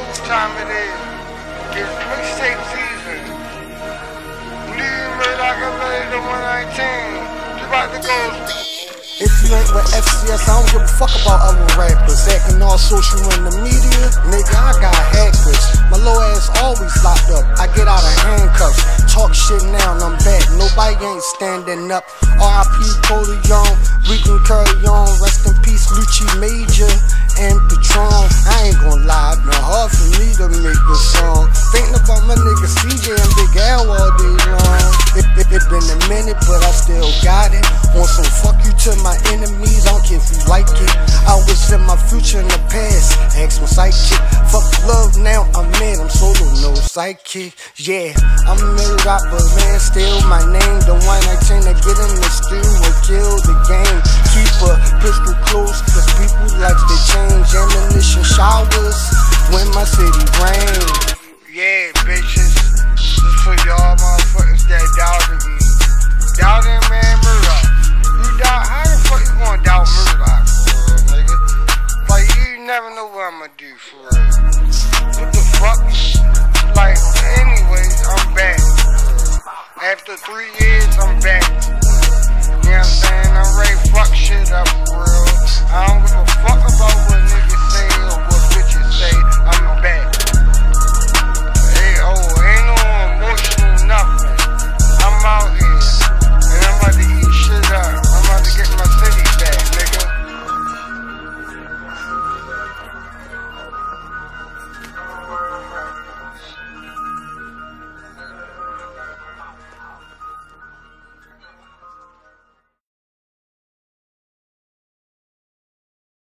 knows time it is. It's mixtape season. New Murdockaveli 119. You about to go. If you ain't with FCS, I don't give a fuck about other rappers Acting all social in the media, nigga, I got hackers My low ass always locked up, I get out of handcuffs Talk shit now and I'm back, nobody ain't standing up R.I.P. Cody Young, Regan Curry Young, rest in peace, Lucci Made all day long. It, it, it been a minute, but I still got it. Want some fuck you to my enemies, I don't care if you like it. I was in my future in the past, ask my psychic. Fuck love now, I'm in, I'm solo, no psychic. Yeah, I'm a rapper, man, still my name. The one I tend to get in the stew and kill the game. Keep a pistol close, cause people like to change. Ammunition showers when my city rain. never know what I'ma do for real. What the fuck? Like, anyways, I'm back. After three years, I'm back. You know what I'm saying?